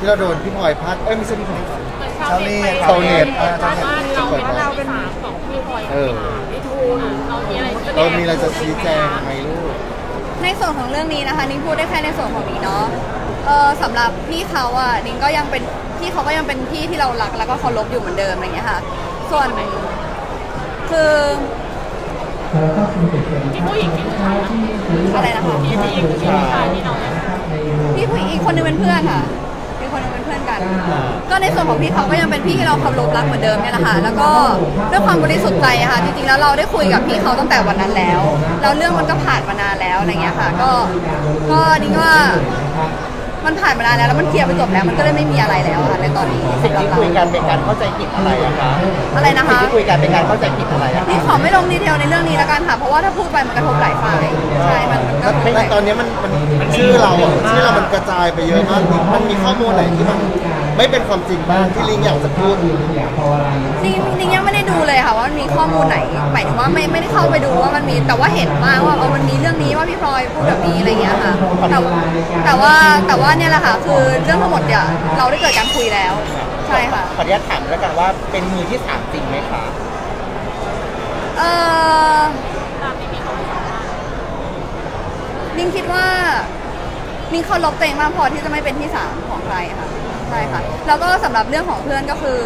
ที่เราโดนพี่พลอยพัดเอ้ยไม่ใช่พี่พลอยเหมือนชาวเน็ตไปชาวเน็ตไปอ่าว่าชาวเน็ตเราเป็นชาวเน็ตเราเป็นสามของพี่พลอยเออพี่ทูนเรามีอะไรแสดงเรามีอะไรจะชี้แจงไหมลูก ในส่วนของเรื่องนี้นะคะนิ้งพูดได้แค่ในส่วนของนี้เนาะเออสำหรับพี่เขาอะนิ้งก็ยังเป็นพี่เขาก็ยังเป็นพี่ที่เรารักแล้วก็เคารพอยู่เหมือนเดิมอะไรอย่างเงี้ยค่ะ ส่วนคือที่ผู้หญิงที่ผู้ชายนะอะไรนะคะที่ผู้หญิงที่ผู้ชายที่เราเนี่ยพี่ผู้หญิงอีกคนนึงเป็นเพื่อนค่ะ กันก็ในส่วนของพี่เขาก็ยังเป็นพี่ที่เราเคารพรักเหมือนเดิมเนี่ยแหละค่ะแล้วก็ด้วยความบริสุทธิ์ใจอะค่ะจริงๆแล้วเราได้คุยกับพี่เขาตั้งแต่วันนั้นแล้วแล้วเรื่องมันก็ผ่านมานานแล้วอะไรเงี้ยค่ะ ก็ก็นี่ว่ามันผ่านมานานแล้วแล้วมันเคลียร์ไปจบแล้วมันก็เลยไม่มีอะไรแล้วค่ะในตอนนี้สิ่งสำหรับที่เราคุยกันเป็นการเข้าใจผิดอะไรอะคะอะไรนะคะสิ่งที่คุยกันเป็นการเข้าใจผิดอะไรอะนี่ขอไม่ลงดีเทลในเรื่องนี้แล้วกันค่ะเพราะว่าถ้าพูดไปมันกระทบหลายฝ่ายใช่มันมันก็แต่ตอนนี้มันมันชื่อเราอะชื่อเรามันกระจายไปเยอะมากมันมีข้อมูลไหนที่มัน ไม่เป็นความจริงบ้างที่ลิงอยากจะพูดจริงจริงๆยังไม่ได้ดูเลยค่ะว่ามันมีข้อมูลไหนหมายถึงว่าไม่ไม่ได้เข้าไปดูว่ามันมีแต่ว่าเห็นมากว่าเออมันมีเรื่องนี้ว่าพี่พลอยพูดแบบนี้อะไรอย่างเงี้ยค่ะแต่ว่าแต่ว่าแต่ว่าเนี่ยแหละค่ะคือเรื่องทั้งหมดเนี่ยเราได้เกิดการคุยแล้วใช่ค่ะขออนุญาตถามแล้วกันว่าเป็นมือที่สามจริงไหมคะเออตามที่มีของเรานิ่งคิดว่านิ่งเคารพตัวเองมากพอที่จะไม่เป็นที่สามของใครค่ะ ใช่ค่ะแล้วก็สำหรับเรื่องของเพื่อนก็คือ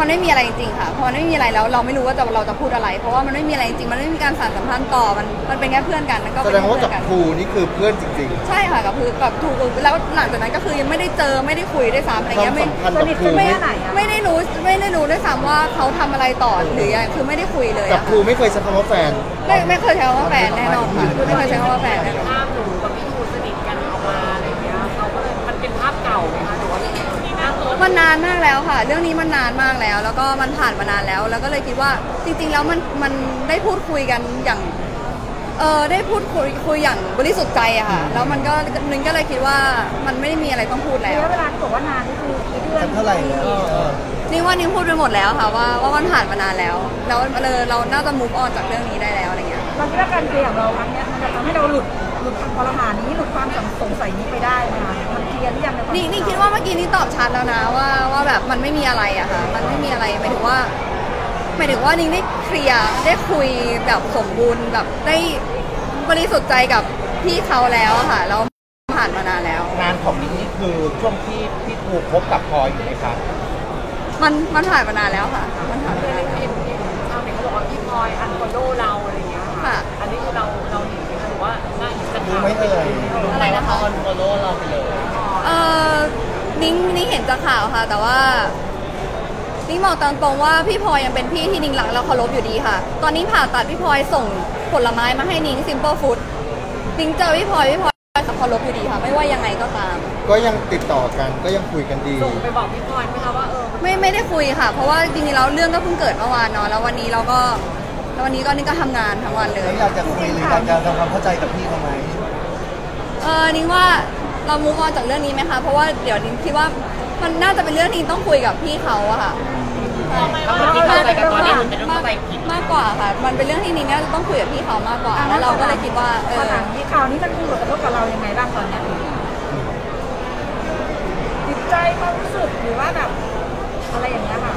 มันไม่มีอะไรจริงๆค่ะพอมันไม่มีอะไรแล้วเราไม่รู้ว่าจะเราจะพูดอะไร เพราะว่ามันไม่มีอะไรจริงมันไม่มีการสานสัมพันธ์ต่อมันมันเป็นแค่เพื่อนกันมันก็แสเป็นดงแค่ว่าเพื่กับอนกันครูนี่คือเพื่อนจริงใช่ค่ะกับคือกับถูกแล้วหลังจากนั้นก็คือยังไม่ได้เจอไม่ได้คุยด้วยซ้ำอะไรๆความเงี้ยไม่สัมพันธ์กับครูไม่ไม่ไม่ได้รู้ไม่ได้รู้ด้วยซ้ำว่าเขาทำอะไรต่อหรือยังคือไม่ได้คุยเลยกับอะครูไม่เคยใช้คำว่าแฟนไม่ไม่เคยใช้คำว่าแฟนแน่นอนค่ะไม่เคยใช้คำว่าแฟนแน่นอน มันนานมากแล้วค่ะ เรื่องนี้มันนานมากแล้ว แล้วก็มันผ่านมานานแล้ว แล้วก็เลยคิดว่าจริง ๆ แล้วมันมันได้พูดคุยกันอย่างเออได้พูดคุยคุยอย่างบริสุทธิ์ใจอะค่ะ แล้วมันก็นึงก็เลยคิดว่ามันไม่ได้มีอะไรต้องพูดแล้วระยะเวลาที่บอกว่านานนี่คือกี่เดือนเท่าไหร่แล้วนี่ว่านิ้งพูดไปหมดแล้วค่ะว่าว่ามันผ่านมานานแล้ว แล้วเออเราน่าจะ move on จากเรื่องนี้ได้แล้วอะไรเงี้ย เราคิดว่าการเคลียร์ของเราครั้งเนี้ยมันจะทำให้เราหลุดหลุดความพลหานี้หลุดความสงสัยนี้ไปได้ไหมคะมันเค ลียร์หรือยังในความนี่นี่คิดว่าเมื่อกี้นี่ตอบชัดแล้วนะว่าว่าแบบมันไม่มีอะไรอะค่ะ มันไม่มีอะไรหมายถึงว่าหมายถึงว่านิ้งได้เคลียร์ได้คุยแบบสมบูรณ์แบบได้บริสุทธิ์ใจกับพี่เขาแล้วอะค่ะแล้วผ่านมานานแล้ว งานของนิ้งนี่คือช่วงที่พี่ทูคบกับพลอยอยู่ไหมคะมันมันผ่านมานานแล้วค่ะ มันผ่านเคมายนานแล้วเห็นเห็นชาวเน็ตเขาบอกว่าพี่พลอย unfollow เราอะไรเงี้ยค่ะ อันนี้คือเราเราหนีไหมคะหรือว่าน่าจะรู้ไหมเอ่ยอะไรนะคะ unfollow เราไปเลย เออนิ้งนิ้งเห็นจากข่าวค่ะ แต่ว่านิ้งบอกตามตรงว่าพี่พลอยยังเป็นพี่ที่นิ้งรักและเคารพอยู่ดีค่ะ ตอนนี้ผ่าตัดพี่พลอยส่งผลไม้มาให้นิ้ง simple food นิ้งเจอพี่พลอยพี่พลอยเคารพอยู่ดีค่ะ ไม่ว่ายังไงก็ตาม ก็ยังติดต่อกันก็ยังคุยกันดี ส่งไปบอกพี่พลอยไหมคะว่าเออไม่ไม่ได้คุยค่ะ เพราะว่าจริงๆแล้วเรื่องก็เพิ่งเกิดเมื่อวานเนาะแล้ววันนี้เราก็แล้ววันนี้ก็นี่ก็ทำงานทั้งวันเลยอยากจะคุยหรืออยากจะทำความเข้าใจกับพี่เขาไหม เออนิ้งว่า เรามุกออนจากเรื่องนี้ไหมคะ เพราะว่าเดี๋ยวนิ้งคิดว่ามันน่าจะเป็นเรื่องที่ต้องคุยกับพี่เขาอะค่ะไม่ว่าที่เข้าใจกันตอนนี้มันเป็นเรื่องมากเข้าใจผิดมากกว่าค่ะ มันเป็นเรื่องที่นิ้งน่าจะต้องคุยกับพี่เขามากกว่าแล้วเราก็เลยคิดว่าเอพออหลังที่ข่าวนี้มันมีผลกระทบกับเรายังไงบ้างตอนเนี้ยจิตใจความรู้สึกหรือว่าแบบอะไรอย่างเงี้ยค่ะ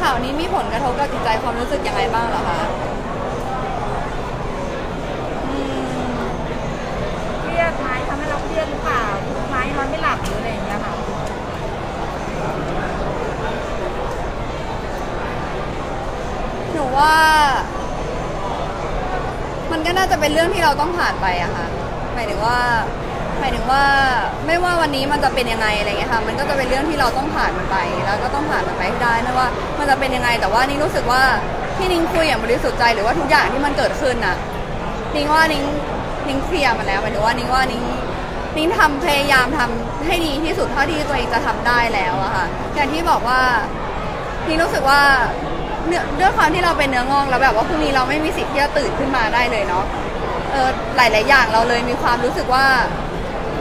ข่าวนี้มีผลกระทบกับจิตใจความรู้สึกยังไงบ้างเหรอคะอืม เครียดไหมทำให้เราเครียดหรือเปล่าทุกข์ไหมนอนไม่หลับหรืออะไรอย่างเงี้ยค่ะ หนูว่า มั นก็น่าจะเป็นเรื่องที่เราต้องผ่านไปอะค่ะหมายถึงว่าหมายถึงว่าไม่ว่าวันนี้มันจะเป็นยังไงอะไรเงี้ยค่ะ มันก็จะเป็นเรื่องที่เราต้องผ่านมันไป แล้วก็ต้องผ่านมันไปให้ได้ไม่ว่า มันจะเป็นยังไงแต่ว่านิ้งรู้สึกว่าที่นิ้งคุยอย่างบริสุทธิ์ใจหรือว่าทุกอย่างที่มันเกิดขึ้นน่ะนิ้งว่านิ้งนิ้งเคลียร์มันแล้วหมายถึงว่านิ้งว่านิ้งนิ้งทำพยายามทำให้ดีที่สุดเท่าที่ตัวเองจะทำได้แล้วอะค่ะอย่างที่บอกว่านิ้งรู้สึกว่า เนื้อด้วยความที่เราเป็นเนื้องอกแล้วแบบว่าพรุ่งนี้เราไม่มีสิทธิ์ที่จะตื่นขึ้นมาได้เลยเนาะเออหลาย ๆ อย่างเราเลยมีความรู้สึกว่า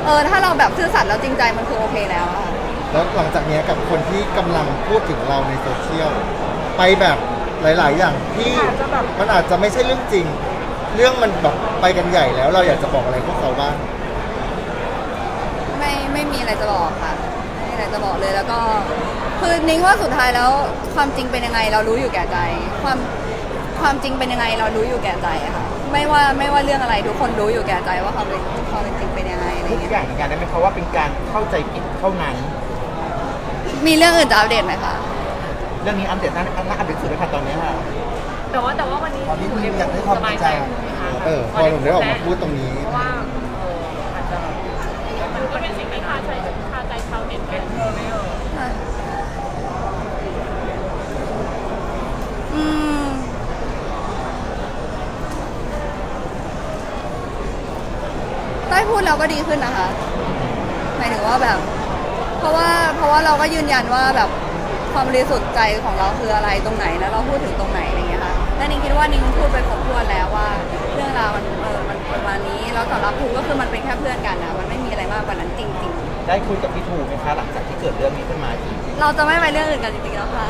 เออถ้าเราแบบซื่อสัตย์แล้วจริงใจมันคือโอเคแล้วอะค่ะแล้วหลังจากเนี้ยกับคนที่กำลังพูดถึงเราในโซเชียลไปแบบหลาย ๆ อย่างที่อาจจะแบบมันอาจจะไม่ใช่เรื่องจริง เรื่องมันแบบไปกันใหญ่แล้วเราอยากจะบอกอะไรพวกเขาบ้างเไม่มีอะไรจะบอกค่ะ ไม่มีอะไรจะบอกเลย แล้วก็คือนิ้งว่าสุดท้ายแล้วความจริงเป็นยังไงเรารู้อยู่แก่ใจ ความความจริงเป็นยังไงเรารู้อยู่แก่ใจอะค่ะไม่ว่าไม่ว่าเรื่องอะไรทุกคนรู้อยู่แก่ใจว่าความเป็นความเป็นจริงเป็นยังไงอะไรทุกเงี้ยอย่างเหมือนกันได้ไหมเพราะว่าเป็นการเข้าใจผิดเท่านั้น มีเรื่องอื่นจะอัปเดตไหมคะเรื่องนี้อัปเดตน่าน่าอัปเดตสุดเลยค่ะตอนนี้ค่ะแต่ว่าแต่ว่าวันนี้ตอนนี้คุณอยากได้ความสบายใจใจขึ้นไหมคะเออพอหนุ่มได้ออกมาพูดตรงนี้ เพราะว่าเอออาจจะมันก็เป็นสิ่งที่คาใจคาใจชาวเน็ตกันเออไม่เออ ค่ะอืม ได้พูดเราก็ดีขึ้นนะคะหมายถึงว่าแบบ เพราะว่าเพราะว่าเราก็ยืนยันว่าแบบความบริสุทธิ์ใจของเราคืออะไรตรงไหนแล้วเราพูดถึงตรงไหนอะไรอย่างเงี้ยค่ะและนิ้งคิดว่านิ้งพูดไปครบถ้วนแล้วว่า เรื่องราวมันเออมันประมาณนี้แล้วสำหรับภูก็คือมันเป็นแค่เพื่อนกันนะมันไม่มีอะไรมากกว่านั้นจริงๆได้คุยกับพี่ทูไหมคะหลังจากที่เกิดเรื่องนี้ขึ้นมาอีกเราจะไม่ไปเรื่องอื่นกันจริงๆแล้วค่ะ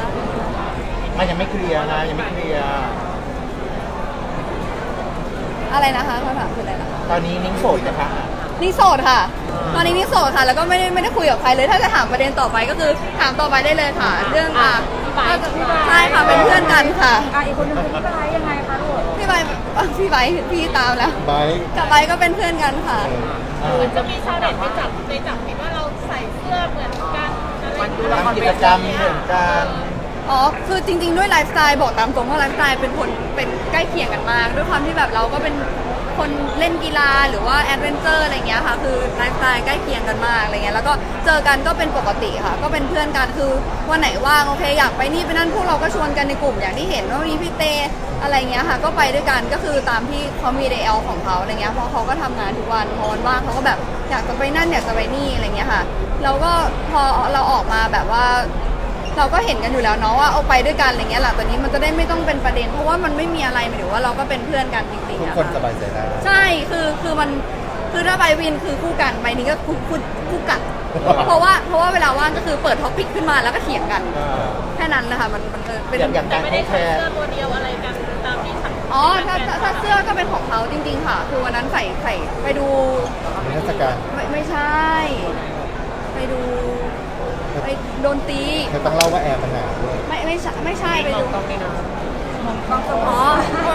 มันยังไม่เคลียร์นะยังไม่เคลียร์ อะไรนะคะคำถามคืออะไรนะคะตอนนี้นิ้งโสดนะคะนี่โสดค่ะ ตอนนี้นี่โสดค่ะ แล้วก็ไม่ได้ไม่ได้คุยกับใครเลย ถ้าจะถามประเด็นต่อไปก็คือถามต่อไปได้เลยค่ะ เรื่องอะก็จะใช่ค่ะเป็นเพื่อนกันค่ะอะอีกคนนึงคือพี่ไบร์ทยังไงคะลูกพี่ไบร์ทอะพี่ไบร์ทพี่ตามแล้วไบร์ทกับใบก็เป็นเพื่อนกันค่ะมันจะมีชาวเน็ตไปจับไปจับผิดว่าเราใส่เสื้อเหมือนกันอะไรอย่างเงี้ยทำกิจกรรมเหมือนกัน อ๋อ คือจริง ๆ ด้วยไลฟ์สไตล์บอกตามตรงว่าไลฟ์สไตล์เป็นคนเป็นใกล้เคียงกันมาก ด้วยความที่แบบเราก็เป็นคนเล่นกีฬาหรือว่า adventure อะไรเงี้ยค่ะ คือไลฟ์สไตล์ใกล้เคียงกันมากอะไรเงี้ยแล้วก็เจอกันก็เป็นปกติค่ะ ก็เป็นเพื่อนกันคือวันไหนว่างโอเคอยากไปนี่ไปนั่นพวกเราก็ชวนกันในกลุ่มอย่างที่เห็นว่ามีพี่เตอะไรเงี้ยค่ะ ก็ไปด้วยกันก็คือตามที่เขามีเดลของเขาอะไรเงี้ยเพราะเขาก็ทำงานทุกวันพอวันว่างเขาก็แบบอยากจะไปนั่นอยากจะไปนี่อะไรเงี้ยค่ะ เราก็พอเราออกมาแบบว่า เราก็เห็นกันอยู่แล้วเนาะว่าเอาไปด้วยกันอะไรเงี้ยหลังจากนี้มันจะได้ไม่ต้องเป็นประเด็น เพราะว่ามันไม่มีอะไรหมายถึงว่าเราก็เป็นเพื่อนกันจริงทุกๆอะคนสค่ะบายใจได้ใช่คือคือมันคือถ้าไปวินคือคู่กันไปนี้ก็คู่คู่คู่กัดเพราะว่าเพราะว่าเวลาว่างก็คือเปิดท็อปิกขึ้นมาแล้วก็เถียงกันเออแค่นั้นนะคะมันมันเออเป็น อย่างอย่างการไม่ให้ได้แชใส่ร์เสื้อตัวเดียวอะไรกันตามที่สังคมอ๋อถ้าถ้าถ้าเสื้อก็เป็นของเขาจริง ๆ ค่ะ คือวันนั้นใส่ใส่ไปดูนิทรรศการไม่ไม่ใช่ ไปดูไป โดนตีเธอต้องเล่าว่าแอร์มันหนาวด้วยไม่ไม่ใช่ไม่ใช่ไปมอดูงตรงนี้นะอ๋อ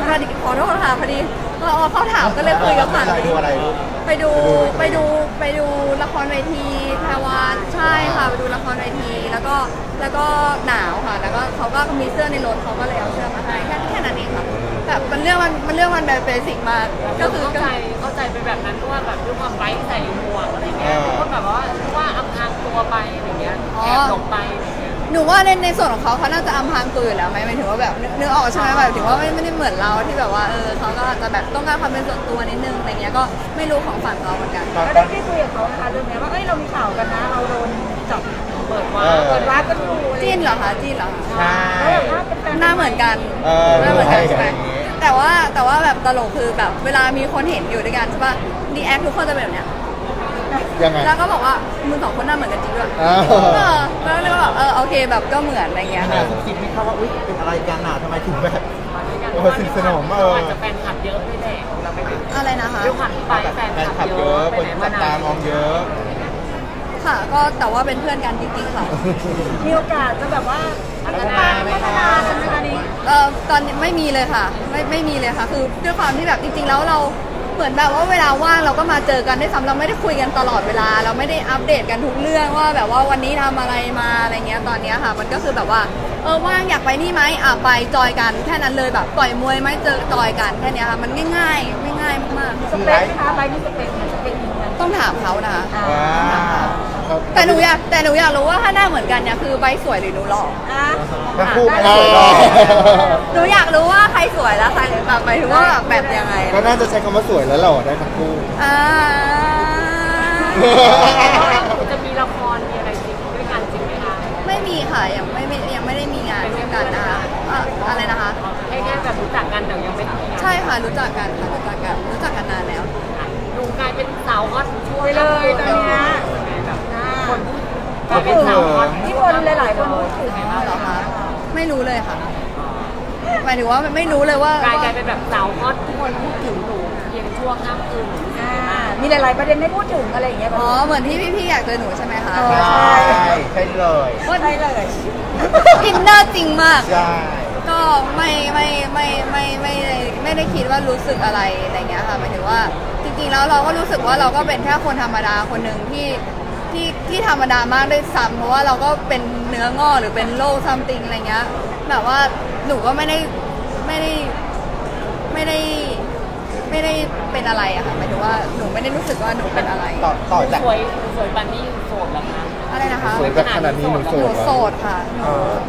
พอดีขอโทษค่ะพอดีเราเขาถามก็เลยคุยกับผ่านไปดูอะไรลูกไปดูไปดูไปดูละครเวทีแพรวานใช่ค่ะไปดูละครเวทีแล้วก็แล้วก็หนาวค่ะ แล้วก็เขาก็มีเสื้อในรถเขาก็เลยเอาเสื้อมาให้แค่แค่นั้นเองค่ะแบบมันเรื่องมันมันเรื่องมันแบบเบสิกมากก็คือเข้าก็ใจเข้าใจเป็นแบบนั้นด้วยแบบด้วยความไว้ใส่หมวกอะไรเงี้ย นูว่าในในส่วนของเขาเขาน่าจะอำพรางตัวอยู่แล้วไหมหมายถึงว่าแบบนึกนึกออกใช่ไหมแบบถึงว่าไม่ไม่ได้เหมือนเราที่แบบว่าเออเขาก็อาจจะแบบต้องการความเป็นส่วนตัวนิดนึงอะไรเงี้ยก็ไม่รู้ของฝั่งเขาเหมือนกัน ตอนแล้วตได้อนได้คุยกับเขานะคะเรื่องเนี้ยว่าเอ้ยเรามีข่าวกันนะ เราโดนจับเปิดว่าเออเปิดร้านกันอยู่อะไรจีนเหรอคะจีนเหรอคะใช่ แล้วแบบว่าเป็นแฟนหน้าเหมือนกันเออหน้าเหมือนกันใช่ไหมอย่างงี้ แต่ว่าแต่ว่าแบบตลกคือแบบเวลามีคนเห็นอยู่ด้วยกันใช่ป่ะดีแอคทุกคนจะเป็นแบบเนี้ย ยังไงแล้วก็บอกว่ามึงสองคนหน้าเหมือนกันจริงด้วยอ้าวเออแล้วเลยก็แบบเออโอเคแบบก็เหมือนอะไรเงี้ยขนาค่ะดซุบซิบไม่เข้าว่าอุ๊ยเป็นอะไรกันอะทำไมถึงแบบมาด้วยกันโอ้สนิทสนมเอออาจจะแฟนคลับเยอะด้วยแหละเราไม่ได้อะไรนะคะด้วยความที่ไปแฟนแฟนคคลัลับบเยเยอะอะคไปนไหนจัมาบไหนตามองเยอะค่ะก็แต่ว่าเป็นเพื่อนกันจริงๆค่ะ มีโอกาสจะแบบว่าพัฒนาพัฒนากันไหมคะนี่เออตอนนี้ไม่มีเลยค่ะ ไม่ไม่มีเลยค่ะ คือด้วยความที่แบบจริง ๆ แล้วเรา เหมือนแบบว่าเวลาว่างเราก็มาเจอกันได้ซ้ำเราไม่ได้คุยกันตลอดเวลา เราไม่ได้อัปเดตกันทุกเรื่องว่าแบบว่าวันนี้ทำอะไรมาอะไรเงี้ยตอนเนี้ยค่ะ มันก็คือแบบว่าเออว่างอยากไปนี่ไหมอะไปจอยกันแค่นั้นเลยแบบต่อยมวยไหมเจอจอยกันแค่เนี้ยค่ะมันง่ายๆไม่ง่ายมากสเปคไหมคะไปมีสเปคไหมสเปค ต้องถามเขานะคะอ่าว้าวแต่หนูอยากแต่หนูอยากรู้ว่าถ้าหน้าเหมือนกันเนี่ยคือใบสวยหรือหนูหล่ออะทั้งคู่ได้ไม่สวยหรอกหนูอยากรู้ว่าใครสวยแล้วใครแบบหมายถึงว่าแบบแบบยังไงก็น่าจะใช้คำว่าสวยแล้วหล่อได้ทั้งคู่อ่าจะมีละครมีอะไรจริงด้วยกันจริงไหมคะไม่มีค่ะยังไม่ไม่ยังไม่ได้มีงานร่วมกันนะคะอะอะไรนะคะแค่แค่แบบรู้จักกันแต่ยังไม่ได้มีงานใช่ค่ะรู้จักกันค่ะรู้จักกันรู้จักกันนานแล้วดู กลายเป็นสาวฮอตช่วงไปเลยตอนเนี้ยแบบอ่าคนพูดก็เป็นสาวฮอตที่คนหลายๆคนพูดถึงอ๋อเหรอคะไม่รู้เลยค่ะหมายถึงว่าไม่รู้เลยว่ากลายกลายว่าเป็นแบบสาวฮอตทุกคนพูดถึงหนูเพียงชั่วข้ามคืนอ่ามีหลายๆประเด็นให้พูดถึงอะไรอย่างเงี้ยอ๋อเหมือนที่พี่ๆอยากเจอหนูใช่ไหมคะเออใช่ใช่เลยก็ใช่เลย inner จริงมากใช่ก็ไม่ไม่ไม่ไม่ไม่ไม่ได้ไม่ได้คิดว่ารู้สึกอะไรอะไรเงี้ยค่ะหมายถึงว่าจ ริงๆแล้วเราก็รู้สึกว่าเราก็เป็นแค่คนธรรมดาคนหนึ่งที่ที่ที่ธรรมดามากด้วยซ้ำเพราะว่าเราก็เป็นเนื้องอกหรือเป็นโรคซัมติงอะไรเงี้ยแบบว่าหนูก็ไม่ได้ไม่ได้ไม่ได้ไม่ได้เป็นอะไรอะค่ะหมายถึงว่าหนูไม่ได้รู้สึกว่าหนูเป็นอะไร ต่อต่อจากสวยสวยปันนี่โสดเหรอคะอะไรนะคะสวยแบบขนาดนี้หนูโสหนูดเหรอ โสดค่ะหนู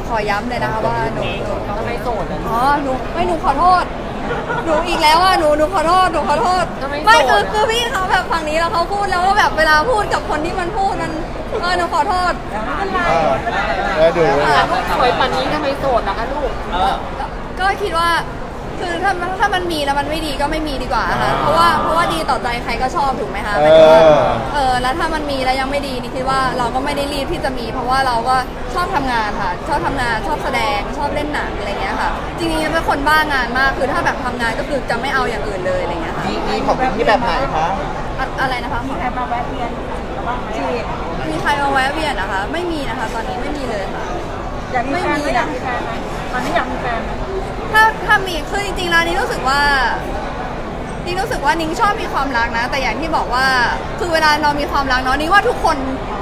ขอย้ำเลยนะคะว่าหนูหนูทำไมโสดอะอ๋อหนูไม่หนูขอโทษ หนูอีกแล้วอะหนูหนูขอโทษหนูขอโทษทำไมไม่โสคือดอะคือพี่เขาแบบฝั่งนี้แล้วเขาพูดแล้วว่าแบบเวลาพูดกับคนที่มันพูดมันเออหนูขอโทษ เออแล้วดูแล้วลูกสวยปันนี้ทำไมโสดล่ะคะลูก ก็ก็คิดว่า คือถ้าถ้ามันมีแล้วมันไม่ดีก็ไม่มีดีกว่าค่ะ เพราะว่าเพราะว่าดีต่อใจใครก็ชอบถูกไหมคะหเอมายถึงว่าอเออแล้วถ้ามันมีแล้วยังไม่ดีนี่คิดว่าเราก็ไม่ได้รีบที่จะมี เพราะว่าเราก็ชอบทำงานค่ะ ชอบทำงานชอบแสดงชอบเล่นหนังอะไรเงี้ยค่ะ จริงๆเป็นคนบ้างานมากคือถ้าแบบทำงานก็คือจะไม่เอาอย่างอื่นเลยอะไรเงี้ยค่ะมีมีของที่แบบไหนคะ อะอะไรนะคะ มีใครมาแวะเวียนกับบ้างไหมจีบมีใครมาแวะเวียนนะคะ ไม่มีนะคะ ตอนนี้ไม่มีเลยค่ะ อยากมีแฟนไหมอยากมีแฟนไหมตอนนี้อยากมีแฟนไหม ถ้าถ้ามีคือจริงๆแล้วนี่รู้สึกว่านี่รู้สึกว่านิ้งชอบมีความรักนะ แต่อย่างที่บอกว่าคือเวลาเรามีความรักเนาะนี่ว่าทุกคน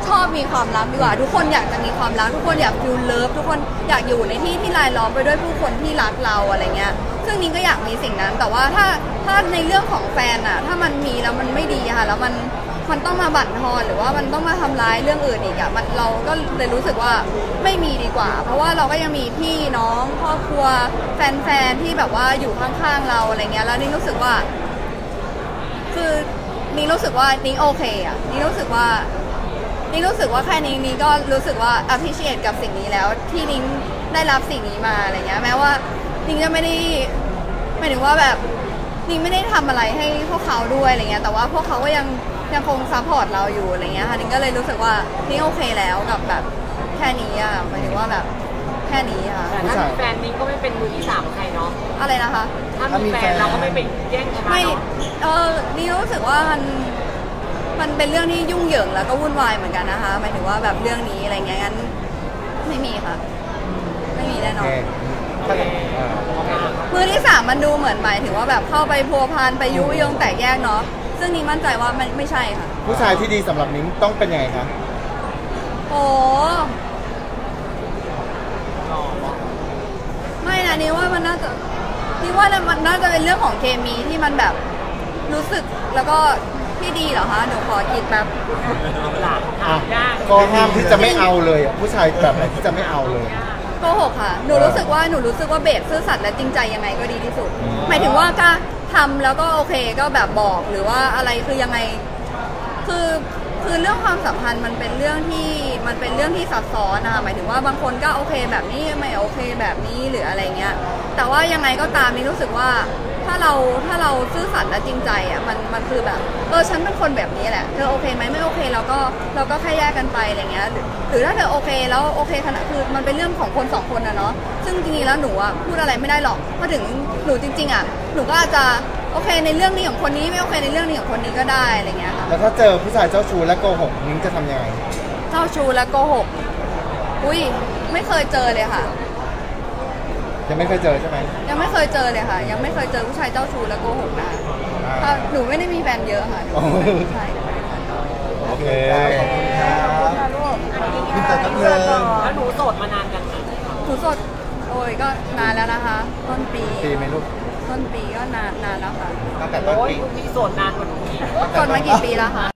ชอบมีความรักดีกว่า ทุกคนอยากจะมีความรักทุกคนอยาก feel love ทุกคนอยากอยู่ในที่ที่รายล้อมไปด้วยผู้คนที่รักเราอะไรเงี้ยซึ่งนิ้งก็อยากมีสิ่งนั้น แต่ว่าถ้าถ้าในเรื่องของแฟนอะถ้ามันมีแล้วมันไม่ดีค่ะแล้วมัน มันต้องมาบั่นทอนหรือว่ามันต้องมาทำร้ายเรื่องอื่นอีกอะมันเราก็เลยรู้สึกว่าไม่มีดีกว่า เพราะว่าเราก็ยังมีพี่น้องครอบครัวแฟนๆที่แบบว่าอยู่ข้างๆเราอะไรเงี้ยแล้วนิ้งรู้สึกว่า คือนิ้งรู้สึกว่านิ้งโอเคอะนิ้งรู้สึกว่านิ้งรู้สึกว่าแค่นี้นิ้งก็รู้สึกว่า appreciate กับสิ่งนี้แล้ว ที่นิ้งได้รับสิ่งนี้มาอะไรเงี้ยแม้ว่านิ้งจะไม่ได้หมายถึงว่าแบบนิ้งไม่ได้ทำอะไรให้พวกเขาด้วยอะไรเงี้ยแต่ว่าพวกเขาก็ยัง ยังคง support เราอยู่อะไรเงี้ยค่ะนิ้งก็เลยรู้สึกว่านิ้งโอเคแล้วกับแบบแค่นี้อะหมายถึงว่าแบบแค่นี้ค่ะ แต่ถ้ามีแฟนนี้ก็ไม่เป็นมือที่สามใครเนาะ อะไรนะคะ ถ้ามีแฟนเราก็ไม่ไปแย่งกันมาไม่เนาะเออนี่รู้สึกว่ามันมันเป็นเรื่องที่ยุ่งเหยิงแล้วก็วุ่นวายเหมือนกันนะคะหมายถึงว่าแบบเรื่องนี้อะไรเงี้ยงั้นไม่มีค่ะ ไม่มีแน่นอนถ้าอย่างอ่ามือที่สามมันดูเหมือนหมายถึงว่าแบบเข้าไปพัวพันไปยุยงแตกแยกเนาะ ซึ่งนี่มั่นใจว่ามันไม่ใช่ค่ะ ผู้ชายที่ดีสำหรับนิ้งต้องเป็นยังไงคะโอ้ไม่นะนี่ว่ามันน่าจะนี่ว่ามันน่าจะเป็นเรื่องของเคมีที่มันแบบรู้สึกแล้วก็ที่ดีเหรอคะหนูขอคิดแบบหลานถามยากก็ห้ามที่จะไม่เอาเลยอะผู้ชายแบบไหนที่จะไม่เอาเลย โกหกค่ะ หนูรู้สึกว่าหนูรู้สึกว่าเบสซื่อสัตย์และจริงใจยังไงก็ดีที่สุด หมายถึงว่าก็ ทำแล้วก็โอเคก็แบบบอกหรือว่าอะไรคือยังไง คือคือเรื่องความสัมพันธ์มันเป็นเรื่องที่มันเป็นเรื่องที่ซับซ้อนนะคะหมายถึงว่าบางคนก็โอเคแบบนี้ไม่โอเคแบบนี้หรืออะไรเงี้ยแต่ว่ายังไงก็ตามนี่รู้สึกว่า ถ้าเราถ้าเราซื่อสัตย์และจริงใจอะมันมันคือแบบเออฉันเป็นคนแบบนี้แหละเธอโอเคไหมไม่โอเคเราก็เราก็แค่แยกกันไปอะไรเงี้ยหรือหรือถ้าเธอโอเคแล้วโอเคขนาดคือมันเป็นเรื่องของคนสองคนนะเนาะซึ่งจริงๆแล้วหนูอะพูดอะไรไม่ได้หรอกเพราะถึงหนูจริง ๆอะหนูก็อาจจะโอเคในเรื่องนี้ของคนนี้ไม่โอเคในเรื่องนี้ของคนนี้ก็ได้อะไรเงี้ยค่ะแล้วถ้าเจอผู้ชายเจ้าชู้และโกหกนิ้งจะทำยังไงเจ้าชู้และโกหกอุ้ยไม่เคยเจอเลยค่ะ ยังไม่เคยเจอใช่ไหมยังไม่เคยเจอเลยค่ะ ยังไม่เคยเจอผู้ชายเจ้าชู้และโกหกนะอ่าเพราะหนูไม่ได้มีแฟนเยอะค่ะโอ้ใช่โอเคขอบคุณค่ะลูกอันนี้พี่เต๋อครับเพื่อนก่อนแล้วหนูโสดมานานยังคะหนูสดโอ้ยก็นานแล้วนะคะ ต้นปีปีไหมลูกต้นปีก็นานนานแล้วค่ะตั้งแต่ต้นโอ้ยปีลูกพี่โสดนานกว่าหนูอีกสดมากี่ปีแล้วคะ